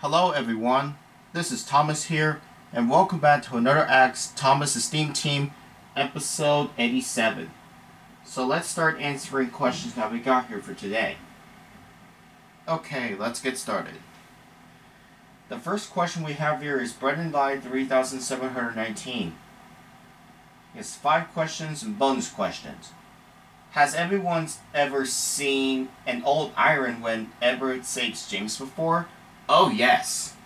Hello everyone, this is Thomas here, and welcome back to another Ask Thomas The Steam Team, episode 87. So let's start answering questions that we got here for today. Okay, let's get started. The first question we have here is Brendan Line 3719. It's five questions and bonus questions. Has everyone ever seen an old iron when Edward saves James before? Oh, yes.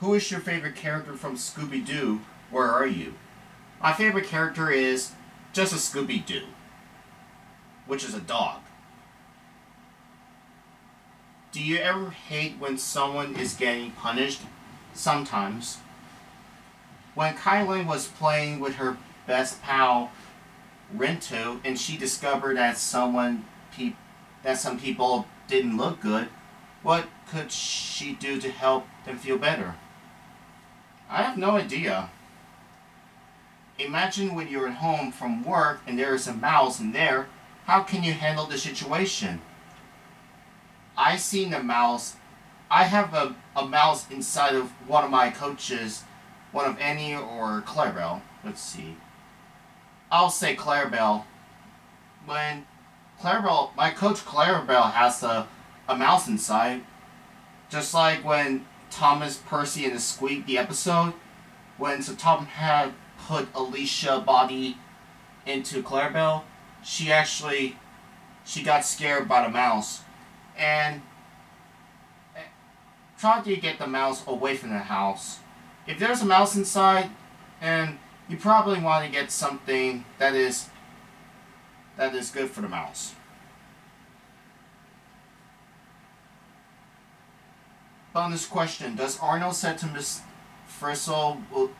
Who is your favorite character from Scooby Doo? Where are you? My favorite character is just a Scooby Doo, which is a dog. Do you ever hate when someone is getting punished? Sometimes. When Kylie was playing with her best pal, Rinto, and she discovered that someone that some people didn't look good, what could she do to help them feel better? I have no idea. Imagine when you're at home from work and there is a mouse in there, how can you handle the situation? I seen a mouse. I have a, a mouse inside of one of my coaches, one of Annie or Clarabelle. Let's see. I'll say Clarabelle. When Clarabelle, my coach Clarabelle has a a mouse inside. Just like when Thomas Percy and the Squeak, the episode, when so Tom had put Alicia body into Clarabelle, she actually she got scared by the mouse and eh, tried to get the mouse away from the house. If there's a mouse inside, and you probably want to get something that is that is good for the mouse. Bonus question: Does Arnold said to Miss Frizzle will,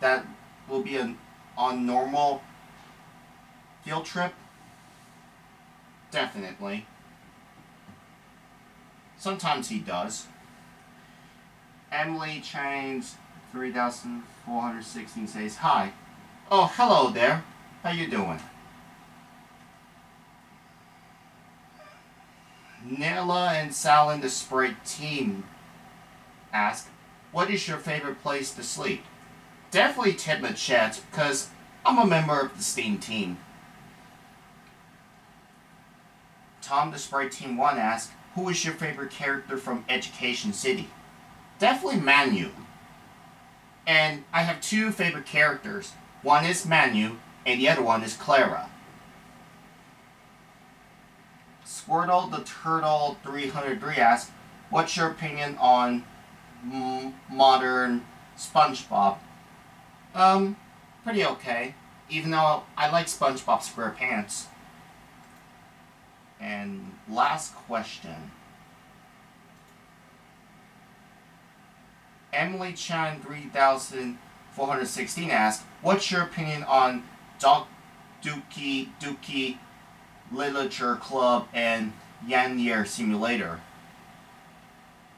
that will be an on normal field trip? Definitely. Sometimes he does. Emily Chains 3416 says hi. Oh, hello there. How you doing? Nella and Sal and the Sprite team ask, what is your favorite place to sleep? Definitely Tidmouth Sheds, because I'm a member of the Steam team. Tom the Sprite Team 1 asks, who is your favorite character from Education City? Definitely Manu. And I have two favorite characters. One is Manu, and the other one is Clara. Squirtle the Turtle 303 asks, what's your opinion on modern SpongeBob. Um, pretty okay. Even though I like SpongeBob SquarePants. And last question. Emily Chan 3416 asked, What's your opinion on Doc Doki Doki Literature Club and Yandere Simulator?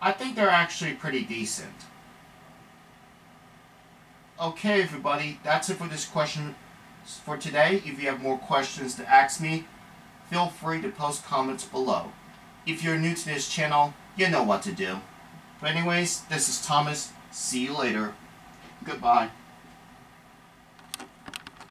I think they're actually pretty decent. Okay, everybody, that's it for this question for today. If you have more questions to ask me, feel free to post comments below. If you're new to this channel, you know what to do. But anyways, this is Thomas. See you later. Goodbye.